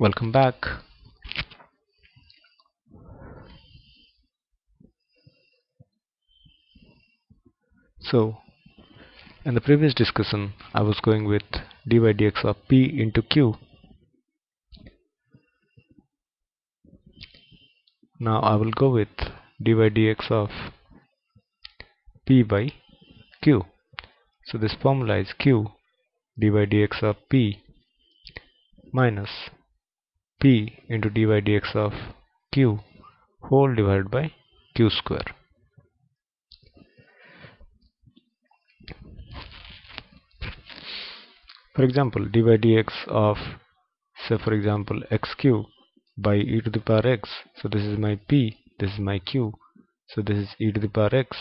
welcome back. So in the previous discussion I was going with dy dx of p into q. Now I will go with dy dx of p by q. So this formula is q dy dx of p minus p into dy dx of q whole divided by q square. For example dy dx of say for example x cube by e to the power x. So this is my p this is my q. So this is e to the power x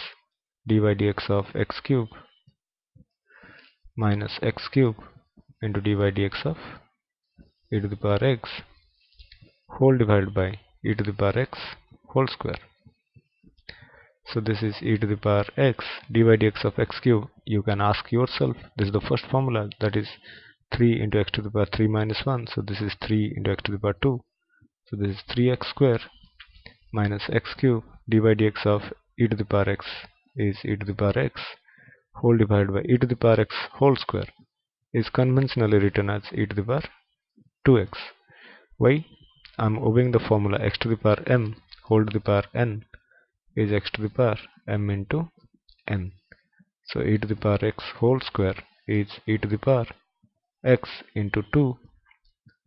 dy dx of x cube minus x cube into dy dx of e to the power x whole divided by e to the power x whole square. So this is e to the power x dy dx of x cube. You can ask yourself this is the first formula that is 3 into x to the power 3 minus 1 so this is 3 into x to the power 2 so this is 3x square minus x cube dy dx of e to the power x is e to the power x whole divided by e to the power x whole square is conventionally written as e to the power 2x why I'm obeying the formula x to the power m whole to the power n is x to the power m into n. So e to the power x whole square is e to the power x into 2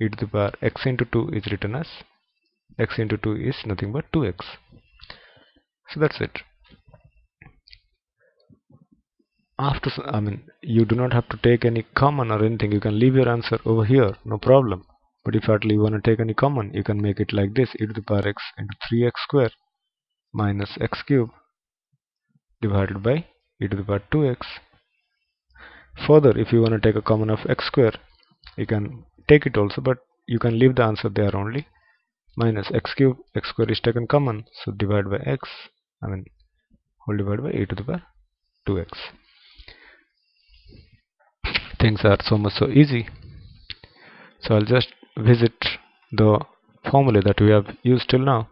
e to the power x into 2 is written as x into 2 is nothing but 2x so that's it. After I mean you do not have to take any common or anything. You can leave your answer over here. No problem but if at least you want to take any common you can make it like this e to the power x into 3x square minus x cube divided by e to the power 2x further if you want to take a common of x square you can take it also but you can leave the answer there only. Minus x cube x square is taken common so divided by x I mean whole divided by e to the power 2x things are so much so easy. So I'll just visit the formula that we have used till now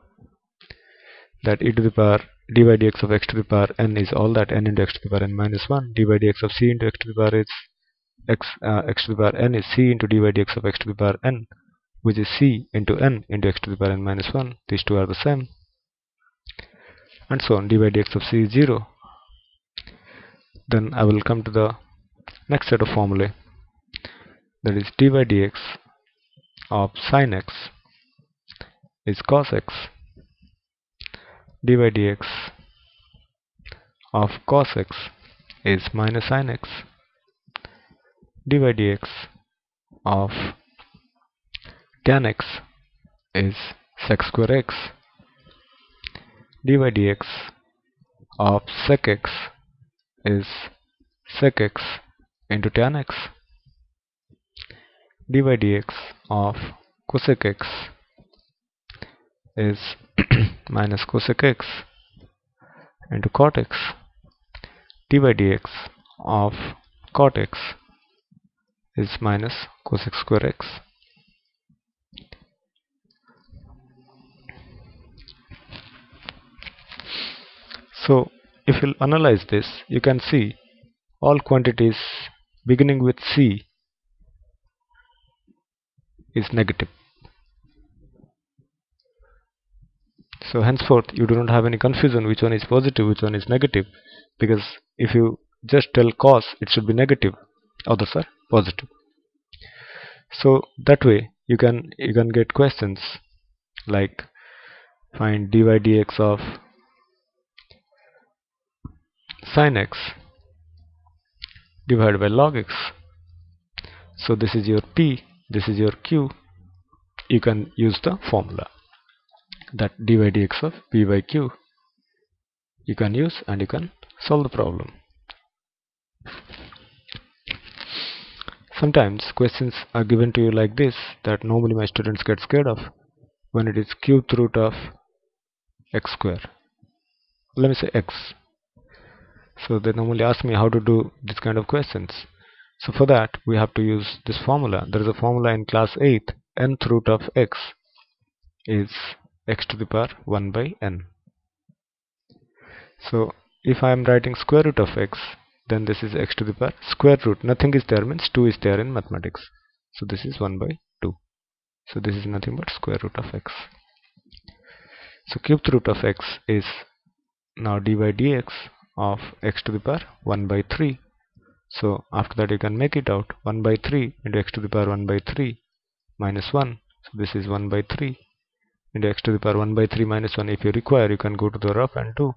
that e to the power dy dx of x to the power n is all that n into x to the power n minus 1 dy dx of c into x to the power is x uh, x to the power n is c into dy dx of x to the power n which is c into n into x to the power n minus 1 these two are the same. And so on. dy dx of c is 0 then I will come to the next set of formulae. That is dy dx of sin x is cos x dy dx of cos x is minus sin x dy dx of tan x is sec square x dy dx of sec x is sec x into tan x dy dx of cosec x is minus cosec x into cot x dy dx of cot x is minus cosec square x. So if you analyze this you can see all quantities beginning with c is negative. So henceforth you do not have any confusion which one is positive which one is negative because if you just tell cos it should be negative others are positive. So that way you can you can get questions like find dy dx of sin x divided by log x. So this is your p this is your q. You can use the formula that dy dx of p by q. You can use and you can solve the problem. Sometimes questions are given to you like this that normally my students get scared of when it is cubed root of x square. Let me say x. So they normally ask me how to do this kind of questions so for that we have to use this formula. There is a formula in class 8 nth root of x is x to the power 1 by n. So if I am writing square root of x then this is x to the power square root. Nothing is there means 2 is there in mathematics. So this is 1 by 2 so this is nothing but square root of x. So cubed root of x is now dy dx of x to the power 1 by 3 so after that you can make it out. 1 by 3 into x to the power 1 by 3 minus 1 so this is 1 by 3 into x to the power 1 by 3 minus 1 if you require you can go to the rough and 2.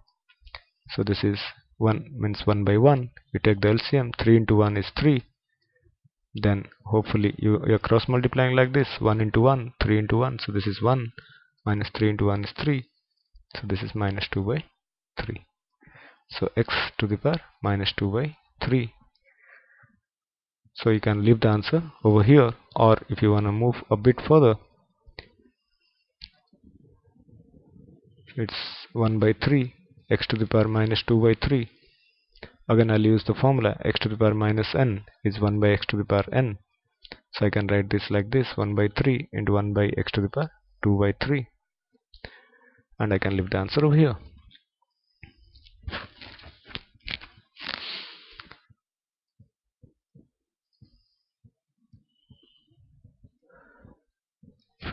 so this is 1 means 1 by 1 you take the LCM 3 into 1 is 3 then hopefully you, you are cross multiplying like this 1 into 1 3 into 1 so this is 1 minus 3 into 1 is 3 so this is minus 2 by 3 so x to the power minus 2 by 3 so you can leave the answer over here or if you want to move a bit further it's 1 by 3 x to the power minus 2 by 3 again I'll use the formula x to the power minus n is 1 by x to the power n. So I can write this like this 1 by 3 into 1 by x to the power 2 by 3 and I can leave the answer over here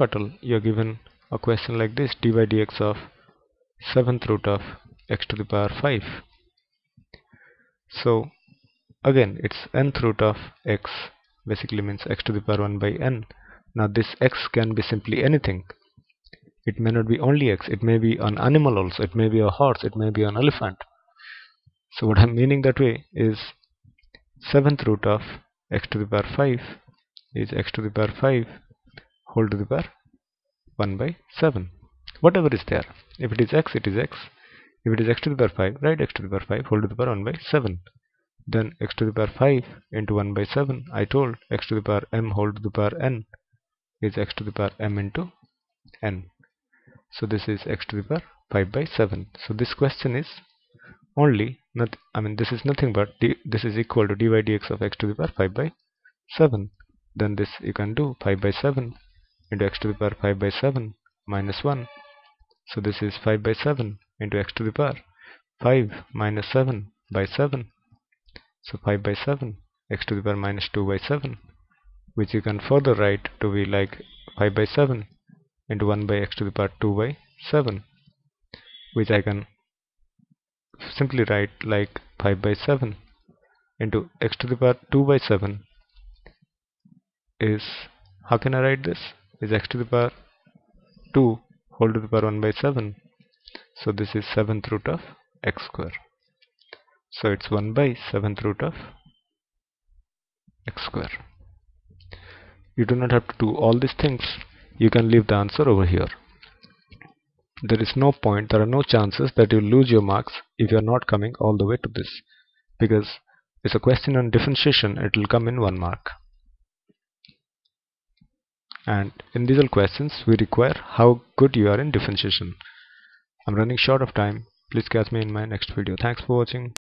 Fatal, you are given a question like this dy dx of 7th root of x to the power 5 so again it's nth root of x basically means x to the power 1 by n. Now this x can be simply anything. It may not be only x it may be an animal also it may be a horse it may be an elephant. So what I'm meaning that way is 7th root of x to the power 5 is x to the power 5 whole to the power 1 by 7 whatever is there if it is x it is x if it is x to the power 5 write x to the power 5 whole to the power 1 by 7 then x to the power 5 into 1 by 7 I told x to the power m whole to the power n is x to the power m into n so this is x to the power 5 by 7 so this question is only not I mean this is nothing but d, this is equal to dy dx of x to the power 5 by 7 then this you can do 5 by 7 into x to the power 5 by 7 minus 1 so this is 5 by 7 into x to the power 5 minus 7 by 7 so 5 by 7 x to the power minus 2 by 7 which you can further write to be like 5 by 7 into 1 by x to the power 2 by 7 which I can simply write like 5 by 7 into x to the power 2 by 7 is how can I write this is x to the power 2 whole to the power 1 by 7 so this is 7th root of x square. So it's 1 by 7th root of x square. You do not have to do all these things. You can leave the answer over here. There is no point there are no chances that you lose your marks if you are not coming all the way to this because it's a question on differentiation. It will come in one mark and in these all questions we require how good you are in differentiation. I'm running short of time. Please catch me in my next video. Thanks for watching